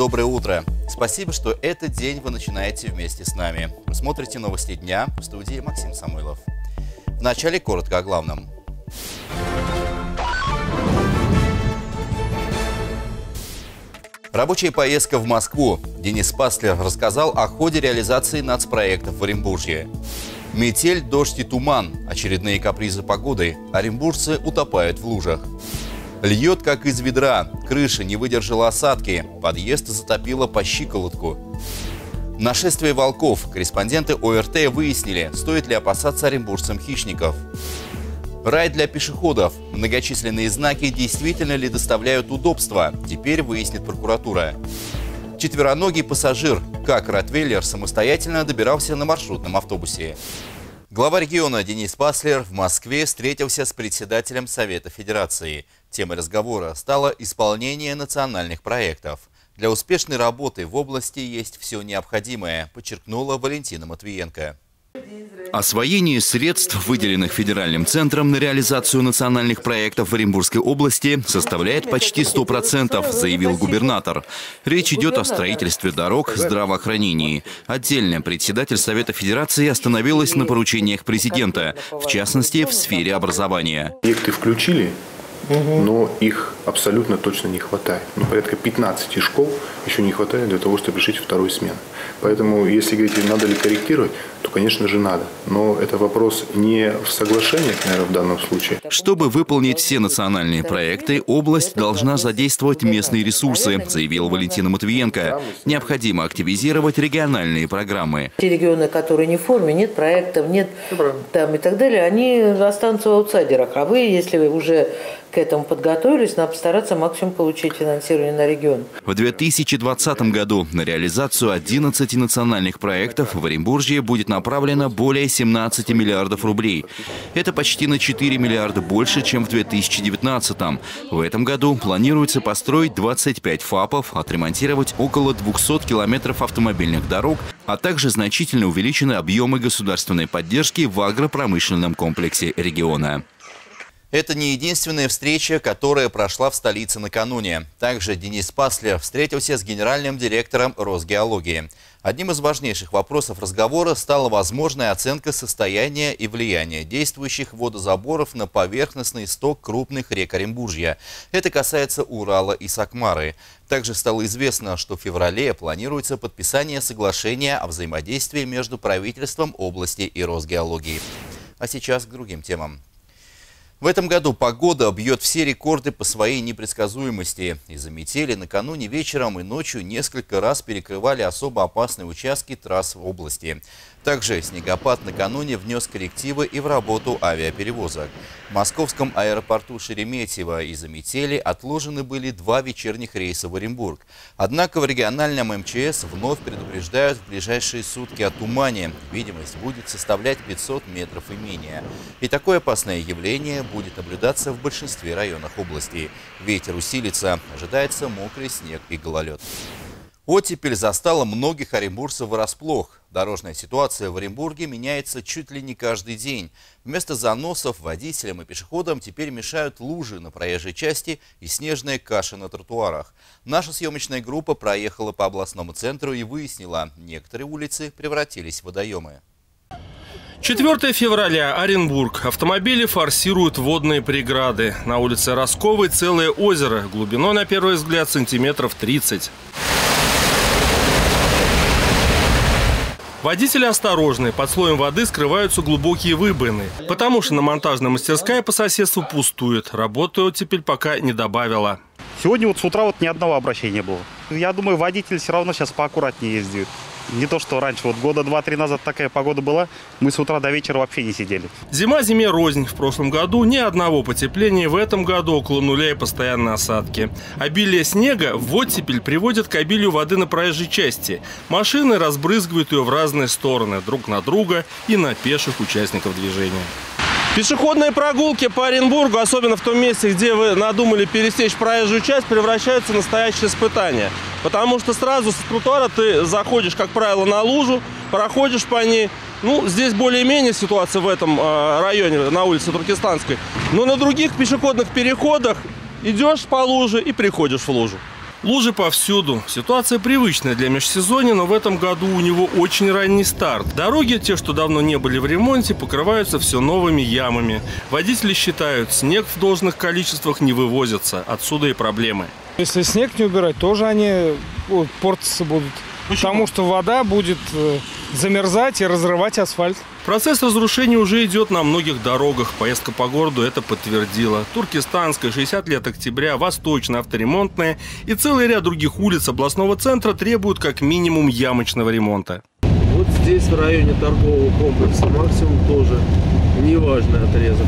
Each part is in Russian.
доброе утро. Спасибо, что этот день вы начинаете вместе с нами. Вы смотрите новости дня в студии Максим Самойлов. Вначале коротко о главном. Рабочая поездка в Москву. Денис Паслер рассказал о ходе реализации нацпроектов в Оренбурге. Метель, дождь и туман. Очередные капризы погоды. Оренбуржцы утопают в лужах. Льет, как из ведра. Крыша не выдержала осадки. Подъезд затопило по щиколотку. Нашествие волков. Корреспонденты ОРТ выяснили, стоит ли опасаться оренбуржцам хищников. Рай для пешеходов. Многочисленные знаки действительно ли доставляют удобства? Теперь выяснит прокуратура. Четвероногий пассажир. Как Ротвейлер самостоятельно добирался на маршрутном автобусе. Глава региона Денис Паслер в Москве встретился с председателем Совета Федерации. Темой разговора стало исполнение национальных проектов. Для успешной работы в области есть все необходимое, подчеркнула Валентина Матвиенко. Освоение средств, выделенных федеральным центром на реализацию национальных проектов в Оренбургской области, составляет почти 100%, заявил губернатор. Речь идет о строительстве дорог, здравоохранении. Отдельно председатель Совета Федерации остановилась на поручениях президента, в частности, в сфере образования. Проекты включили, но их абсолютно точно не хватает. Ну, порядка 15 школ еще не хватает для того, чтобы решить вторую смену. Поэтому, если говорить, надо ли корректировать, то, конечно же, надо. Но это вопрос не в соглашениях, наверное, в данном случае. Чтобы выполнить все национальные проекты, область должна задействовать местные ресурсы, заявил Валентина Матвиенко. Необходимо активизировать региональные программы. Те регионы, которые не в форме, нет проектов, нет там и так далее, они останутся в аутсайдерах. А вы, если вы уже к этому подготовились, надо постараться максимум получить финансирование на регион. В 2020 году на реализацию 11 национальных проектов в Оренбуржье будет направлено более 17 миллиардов рублей. Это почти на 4 миллиарда больше, чем в 2019. В этом году планируется построить 25 ФАПов, отремонтировать около 200 километров автомобильных дорог, а также значительно увеличены объемы государственной поддержки в агропромышленном комплексе региона. Это не единственная встреча, которая прошла в столице накануне. Также Денис Паслер встретился с генеральным директором Росгеологии. Одним из важнейших вопросов разговора стала возможная оценка состояния и влияния действующих водозаборов на поверхностный сток крупных рек Оренбуржья. Это касается Урала и Сакмары. Также стало известно, что в феврале планируется подписание соглашения о взаимодействии между правительством области и Росгеологией. А сейчас к другим темам. В этом году погода бьет все рекорды по своей непредсказуемости. Из-за метели накануне вечером и ночью несколько раз перекрывали особо опасные участки трасс в области. Также снегопад накануне внес коррективы и в работу авиаперевозок. В московском аэропорту Шереметьево из-за метели отложены были два вечерних рейса в Оренбург. Однако в региональном МЧС вновь предупреждают в ближайшие сутки о тумане. Видимость будет составлять 500 метров и менее. И такое опасное явление будет наблюдаться в большинстве районов области. Ветер усилится, ожидается мокрый снег и гололед. Оттепель застала многих оренбуржцев врасплох. Дорожная ситуация в Оренбурге меняется чуть ли не каждый день. Вместо заносов водителям и пешеходам теперь мешают лужи на проезжей части и снежная каша на тротуарах. Наша съемочная группа проехала по областному центру и выяснила, некоторые улицы превратились в водоемы. 4 февраля, Оренбург. Автомобили форсируют водные преграды. На улице Росковой целое озеро, глубиной, на первый взгляд, сантиметров 30. Водители осторожны, под слоем воды скрываются глубокие выбоины, потому что на монтажная мастерская по соседству пустует. Работаю теперь пока не добавила. Сегодня вот с утра вот ни одного обращения было. Я думаю, водитель все равно сейчас поаккуратнее ездит. Не то, что раньше. Вот года два-три назад такая погода была, мы с утра до вечера вообще не сидели. Зима зиме рознь. В прошлом году ни одного потепления, в этом году около нуля и постоянные осадки. Обилие снега в оттепель приводит к обилию воды на проезжей части. Машины разбрызгивают ее в разные стороны, друг на друга и на пеших участников движения. Пешеходные прогулки по Оренбургу, особенно в том месте, где вы надумали пересечь проезжую часть, превращаются в настоящее испытание. Потому что сразу с тротуара ты заходишь, как правило, на лужу, проходишь по ней. Ну, здесь более-менее ситуация в этом э, районе, на улице Туркестанской. Но на других пешеходных переходах идешь по луже и приходишь в лужу. Лужи повсюду. Ситуация привычная для межсезонья, но в этом году у него очень ранний старт. Дороги, те, что давно не были в ремонте, покрываются все новыми ямами. Водители считают, снег в должных количествах не вывозится. Отсюда и проблемы. Если снег не убирать, тоже они портиться будут. Почему? Потому что вода будет э, замерзать и разрывать асфальт. Процесс разрушения уже идет на многих дорогах. Поездка по городу это подтвердила. Туркестанская, 60 лет октября, Восточная, Авторемонтная и целый ряд других улиц областного центра требуют как минимум ямочного ремонта. Вот здесь в районе торгового комплекса максимум тоже неважный отрезок.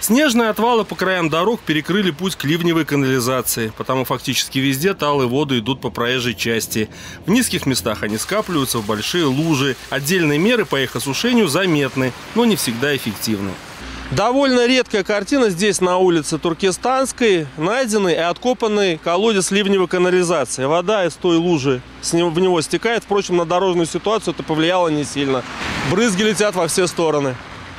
Снежные отвалы по краям дорог перекрыли путь к ливневой канализации, потому фактически везде талые воды идут по проезжей части. В низких местах они скапливаются в большие лужи. Отдельные меры по их осушению заметны, но не всегда эффективны. Довольно редкая картина здесь на улице Туркестанской. Найденный и откопанный колодец ливневой канализации. Вода из той лужи в него стекает. Впрочем, на дорожную ситуацию это повлияло не сильно. Брызги летят во все стороны.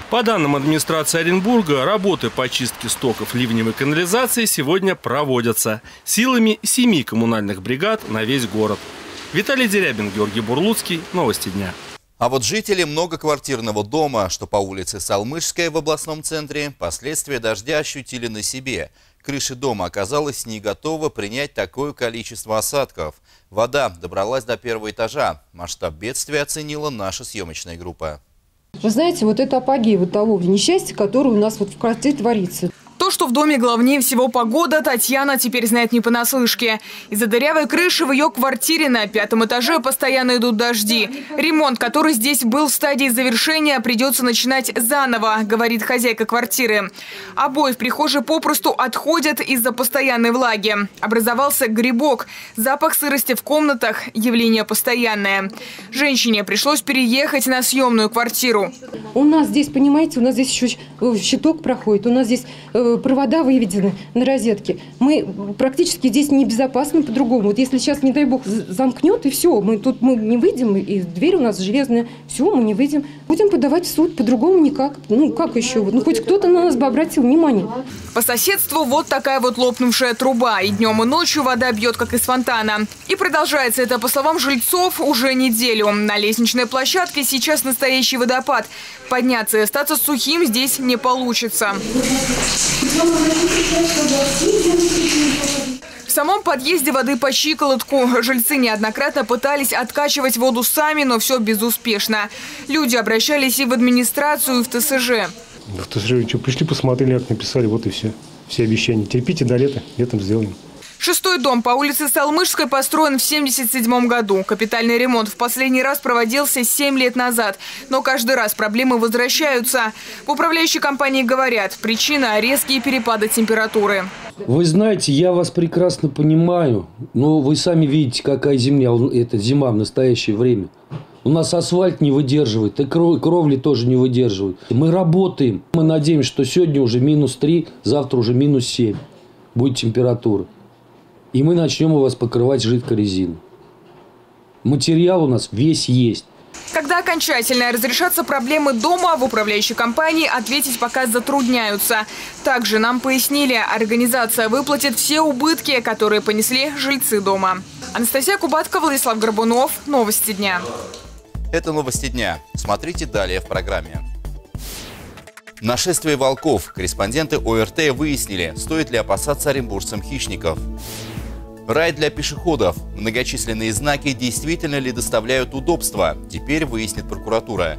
По данным администрации Оренбурга, работы по очистке стоков ливневой канализации сегодня проводятся силами семи коммунальных бригад на весь город. Виталий Дерябин, Георгий Бурлуцкий. Новости дня. А вот жители многоквартирного дома, что по улице Салмышская в областном центре, последствия дождя ощутили на себе. Крыша дома оказалась не готова принять такое количество осадков. Вода добралась до первого этажа. Масштаб бедствия оценила наша съемочная группа. Вы знаете, вот это апогей вот того несчастья, которое у нас вот в квартире творится. То, что в доме главнее всего погода, Татьяна теперь знает не понаслышке. Из-за дырявой крыши в ее квартире на пятом этаже постоянно идут дожди. Ремонт, который здесь был в стадии завершения, придется начинать заново, говорит хозяйка квартиры. Обои в прихожей попросту отходят из-за постоянной влаги. Образовался грибок. Запах сырости в комнатах – явление постоянное. Женщине пришлось переехать на съемную квартиру. У нас здесь, понимаете, у нас здесь еще щиток проходит, у нас здесь э, провода выведены на розетке. Мы практически здесь небезопасны по-другому. Вот если сейчас, не дай бог, замкнет, и все, мы тут мы не выйдем, и дверь у нас железная, все, мы не выйдем. Будем подавать в суд, по-другому никак. Ну, как еще? Ну, хоть кто-то на нас бы обратил внимание. По соседству вот такая вот лопнувшая труба. И днем, и ночью вода бьет, как из фонтана. И продолжается это, по словам жильцов, уже неделю. На лестничной площадке сейчас настоящий водопад. Подняться и остаться сухим здесь не получится. В самом подъезде воды по щиколотку. Жильцы неоднократно пытались откачивать воду сами, но все безуспешно. Люди обращались и в администрацию, и в ТСЖ. В ТСЖ пришли, посмотрели, как написали, вот и все. Все обещания. Терпите до лета, летом сделаем. Шестой дом по улице Салмышской построен в 1977 году. Капитальный ремонт в последний раз проводился 7 лет назад. Но каждый раз проблемы возвращаются. В управляющей компании говорят, причина – резкие перепады температуры. Вы знаете, я вас прекрасно понимаю, но вы сами видите, какая земля, это зима в настоящее время. У нас асфальт не выдерживает, и кровли тоже не выдерживают. Мы работаем. Мы надеемся, что сегодня уже минус 3, завтра уже минус 7 будет температура и мы начнем у вас покрывать жидкой резиной. Материал у нас весь есть. Когда окончательно разрешатся проблемы дома, в управляющей компании ответить пока затрудняются. Также нам пояснили, организация выплатит все убытки, которые понесли жильцы дома. Анастасия Кубатка, Владислав Горбунов. Новости дня. Это новости дня. Смотрите далее в программе. Нашествие волков. Корреспонденты ОРТ выяснили, стоит ли опасаться оренбуржцам хищников. Рай для пешеходов. Многочисленные знаки действительно ли доставляют удобства? Теперь выяснит прокуратура.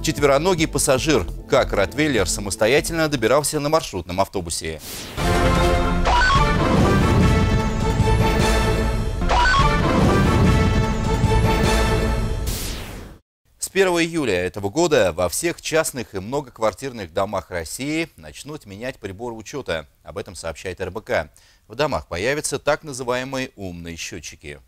Четвероногий пассажир. Как Ротвейлер самостоятельно добирался на маршрутном автобусе. С 1 июля этого года во всех частных и многоквартирных домах России начнут менять приборы учета. Об этом сообщает РБК в домах появятся так называемые умные счетчики.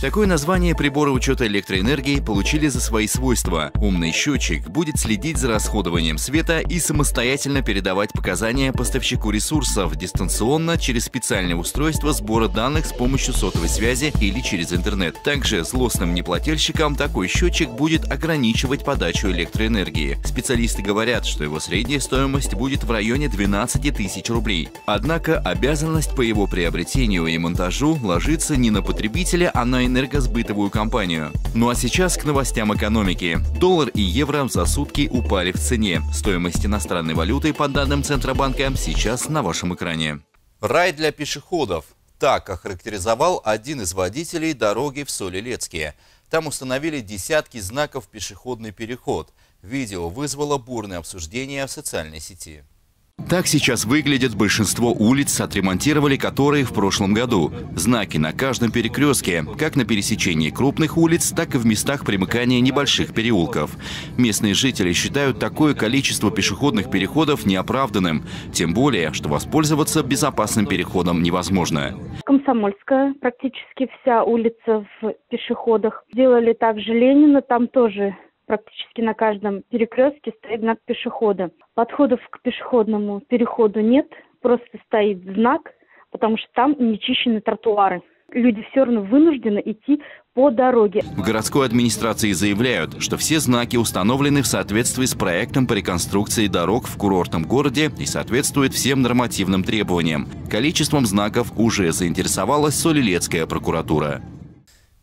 Такое название прибора учета электроэнергии получили за свои свойства. Умный счетчик будет следить за расходованием света и самостоятельно передавать показания поставщику ресурсов дистанционно через специальное устройство сбора данных с помощью сотовой связи или через интернет. Также злостным неплательщикам такой счетчик будет ограничивать подачу электроэнергии. Специалисты говорят, что его средняя стоимость будет в районе 12 тысяч рублей. Однако обязанность по его приобретению и монтажу ложится не на потребителя, а на энергосбытовую компанию. Ну а сейчас к новостям экономики. Доллар и евро за сутки упали в цене. Стоимость иностранной валюты, по данным Центробанка, сейчас на вашем экране. Рай для пешеходов. Так охарактеризовал один из водителей дороги в Солилецке. Там установили десятки знаков «Пешеходный переход». Видео вызвало бурное обсуждение в социальной сети. Так сейчас выглядят большинство улиц, отремонтировали которые в прошлом году. Знаки на каждом перекрестке, как на пересечении крупных улиц, так и в местах примыкания небольших переулков. Местные жители считают такое количество пешеходных переходов неоправданным, тем более, что воспользоваться безопасным переходом невозможно. Комсомольская, практически вся улица в пешеходах. Делали также Ленина, там тоже практически на каждом перекрестке стоит знак пешехода. Подходов к пешеходному переходу нет, просто стоит знак, потому что там не чищены тротуары. Люди все равно вынуждены идти по дороге. В городской администрации заявляют, что все знаки установлены в соответствии с проектом по реконструкции дорог в курортном городе и соответствуют всем нормативным требованиям. Количеством знаков уже заинтересовалась Солилецкая прокуратура.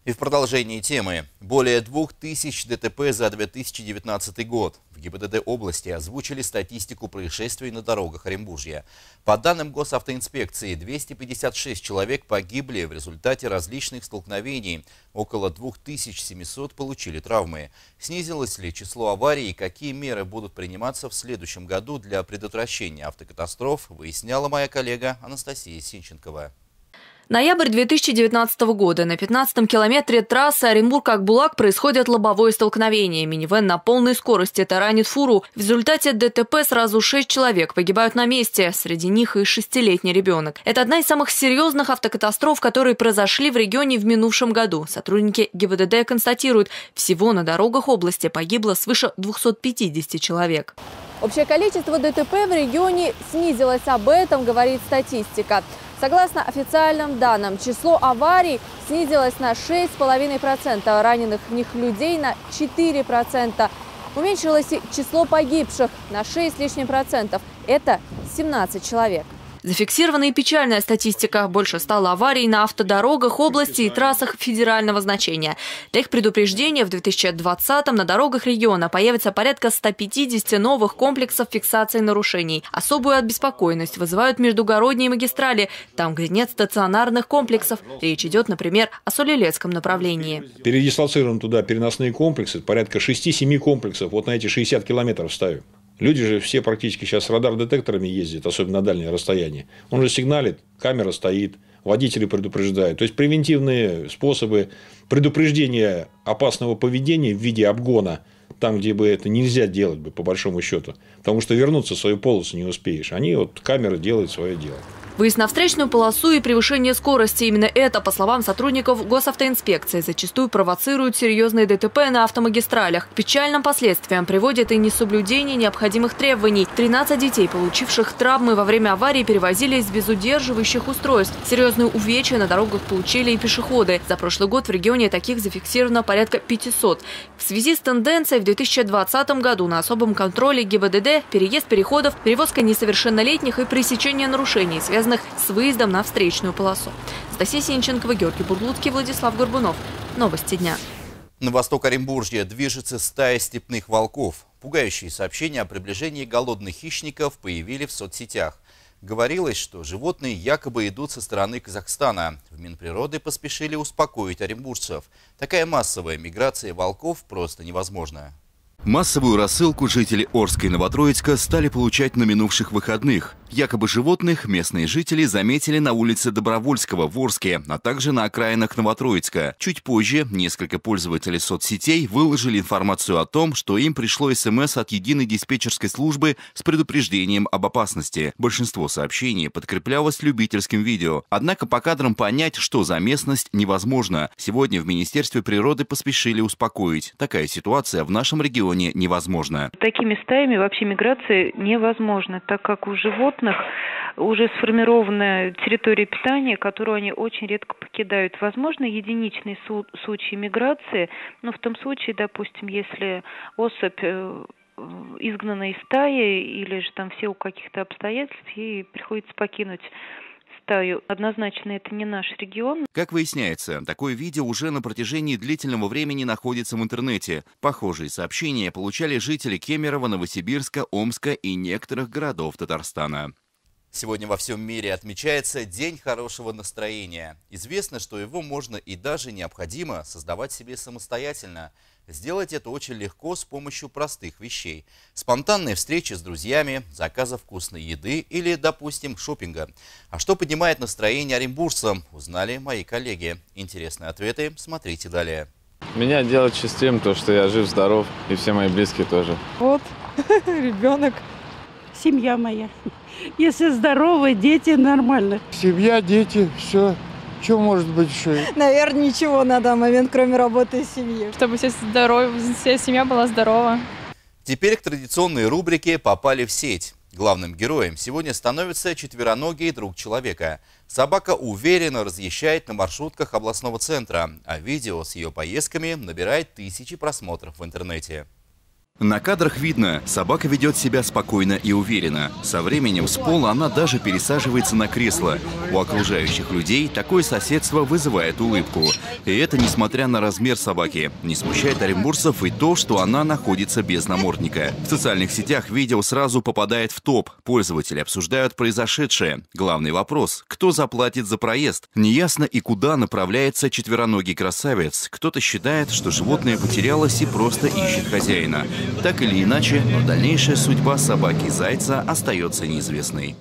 И в продолжении темы. Более 2000 ДТП за 2019 год. В ГИБДД области озвучили статистику происшествий на дорогах Оренбуржья. По данным госавтоинспекции, 256 человек погибли в результате различных столкновений. Около 2700 получили травмы. Снизилось ли число аварий и какие меры будут приниматься в следующем году для предотвращения автокатастроф, выясняла моя коллега Анастасия Синченкова. Ноябрь 2019 года. На 15-м километре трассы Оренбург-Акбулак происходит лобовое столкновение. Минивэн на полной скорости таранит фуру. В результате ДТП сразу шесть человек погибают на месте. Среди них и шестилетний ребенок. Это одна из самых серьезных автокатастроф, которые произошли в регионе в минувшем году. Сотрудники ГИБДД констатируют, всего на дорогах области погибло свыше 250 человек. Общее количество ДТП в регионе снизилось. Об этом говорит статистика. Согласно официальным данным, число аварий снизилось на 6,5%, а раненых в них людей на 4%. Уменьшилось и число погибших на 6 лишним процентов. Это 17 человек. Зафиксирована и печальная статистика. Больше стало аварий на автодорогах области и трассах федерального значения. Для их предупреждения в 2020-м на дорогах региона появится порядка 150 новых комплексов фиксации нарушений. Особую обеспокоенность вызывают междугородние магистрали, там, где нет стационарных комплексов. Речь идет, например, о Солилецком направлении. Передислоцированы туда переносные комплексы, порядка 6-7 комплексов. Вот на эти 60 километров ставим. Люди же все практически сейчас с радар-детекторами ездят, особенно на дальнее расстояние. Он же сигналит, камера стоит, водители предупреждают. То есть превентивные способы предупреждения опасного поведения в виде обгона там, где бы это нельзя делать бы, по большому счету. Потому что вернуться в свою полосу не успеешь. Они, вот, камеры делают свое дело. Выезд на встречную полосу и превышение скорости. Именно это, по словам сотрудников госавтоинспекции, зачастую провоцирует серьезные ДТП на автомагистралях. К печальным последствиям приводит и несоблюдение необходимых требований. 13 детей, получивших травмы во время аварии, перевозились без удерживающих устройств. Серьезные увечья на дорогах получили и пешеходы. За прошлый год в регионе таких зафиксировано порядка 500. В связи с тенденцией в 2020 году на особом контроле ГИБДД переезд переходов, перевозка несовершеннолетних и пресечение нарушений, связанных связанных с выездом на встречную полосу. Стасия Синченкова, Георгий Бурлуцкий, Владислав Горбунов. Новости дня. На восток Оренбуржья движется стая степных волков. Пугающие сообщения о приближении голодных хищников появились в соцсетях. Говорилось, что животные якобы идут со стороны Казахстана. В Минприроды поспешили успокоить оренбуржцев. Такая массовая миграция волков просто невозможна. Массовую рассылку жители Орска и Новотроицка стали получать на минувших выходных. Якобы животных местные жители заметили на улице Добровольского в Орске, а также на окраинах Новотроицка. Чуть позже несколько пользователей соцсетей выложили информацию о том, что им пришло СМС от единой диспетчерской службы с предупреждением об опасности. Большинство сообщений подкреплялось любительским видео. Однако по кадрам понять, что за местность, невозможно. Сегодня в Министерстве природы поспешили успокоить. Такая ситуация в нашем регионе невозможна. Такими стаями вообще миграция невозможна, так как у животных уже сформированная территория питания, которую они очень редко покидают. Возможно, единичные случаи миграции, но в том случае, допустим, если особь э, изгнана из стаи или же там все у каких-то обстоятельств, ей приходится покинуть стаю. Однозначно это не наш регион. Как выясняется, такое видео уже на протяжении длительного времени находится в интернете. Похожие сообщения получали жители Кемерово, Новосибирска, Омска и некоторых городов Татарстана. Сегодня во всем мире отмечается День хорошего настроения. Известно, что его можно и даже необходимо создавать себе самостоятельно. Сделать это очень легко с помощью простых вещей. Спонтанные встречи с друзьями, заказа вкусной еды или, допустим, шопинга. А что поднимает настроение оренбуржцам, узнали мои коллеги. Интересные ответы смотрите далее. Меня делает счастливым то, что я жив, здоров и все мои близкие тоже. Вот, ребенок, семья моя. Если здоровые, дети нормально. Семья, дети, все. Что может быть еще? Наверное, ничего на данный момент, кроме работы и семьи. Чтобы все здоров... вся семья была здорова. Теперь к традиционной рубрике «Попали в сеть». Главным героем сегодня становится четвероногий друг человека. Собака уверенно разъезжает на маршрутках областного центра, а видео с ее поездками набирает тысячи просмотров в интернете. На кадрах видно, собака ведет себя спокойно и уверенно. Со временем с пола она даже пересаживается на кресло. У окружающих людей такое соседство вызывает улыбку. И это несмотря на размер собаки. Не смущает оренбуржцев и то, что она находится без намордника. В социальных сетях видео сразу попадает в топ. Пользователи обсуждают произошедшее. Главный вопрос – кто заплатит за проезд? Неясно и куда направляется четвероногий красавец. Кто-то считает, что животное потерялось и просто ищет хозяина. Так или иначе, но дальнейшая судьба собаки Зайца остается неизвестной.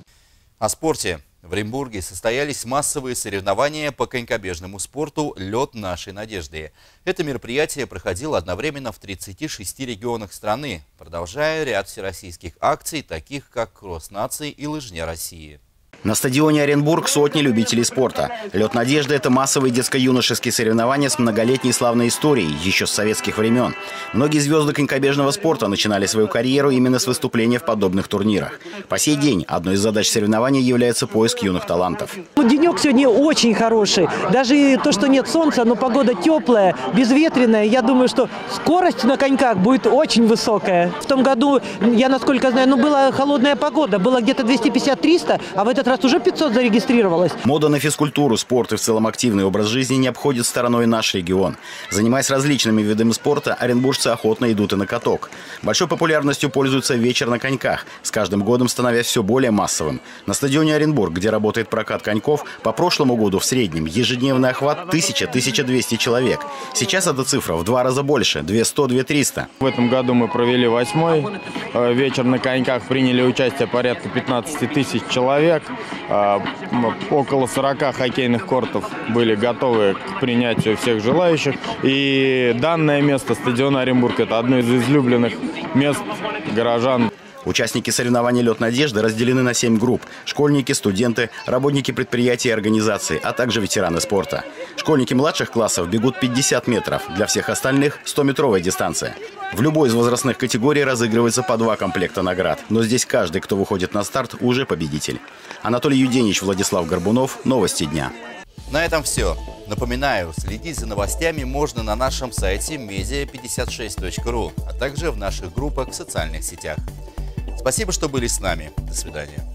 О спорте. В Оренбурге состоялись массовые соревнования по конькобежному спорту «Лед нашей надежды». Это мероприятие проходило одновременно в 36 регионах страны, продолжая ряд всероссийских акций, таких как «Кросс нации» и «Лыжня России». На стадионе Оренбург сотни любителей спорта. Лед надежды – это массовые детско-юношеские соревнования с многолетней славной историей, еще с советских времен. Многие звезды конькобежного спорта начинали свою карьеру именно с выступления в подобных турнирах. По сей день одной из задач соревнований является поиск юных талантов. Денек сегодня очень хороший. Даже то, что нет солнца, но погода теплая, безветренная. Я думаю, что скорость на коньках будет очень высокая. В том году, я насколько знаю, ну была холодная погода. Было где-то 250-300, а в этот раз уже 500 зарегистрировалось. Мода на физкультуру, спорт и в целом активный образ жизни не обходит стороной наш регион. Занимаясь различными видами спорта, оренбуржцы охотно идут и на каток. Большой популярностью пользуется вечер на коньках, с каждым годом становясь все более массовым. На стадионе Оренбург, где работает прокат коньков, по прошлому году в среднем ежедневный охват 1000-1200 человек. Сейчас эта цифра в два раза больше – 200-2300. В этом году мы провели восьмой э, вечер на коньках, приняли участие порядка 15 тысяч человек. А, около 40 хоккейных кортов были готовы к принятию всех желающих. И данное место, стадион Оренбург, это одно из излюбленных мест горожан. Участники соревнований «Лед надежды» разделены на семь групп. Школьники, студенты, работники предприятий и организаций, а также ветераны спорта. Школьники младших классов бегут 50 метров. Для всех остальных – 100-метровая дистанция. В любой из возрастных категорий разыгрывается по два комплекта наград. Но здесь каждый, кто выходит на старт, уже победитель. Анатолий Юденич, Владислав Горбунов. Новости дня. На этом все. Напоминаю, следить за новостями можно на нашем сайте media56.ru, а также в наших группах в социальных сетях. Спасибо, что были с нами. До свидания.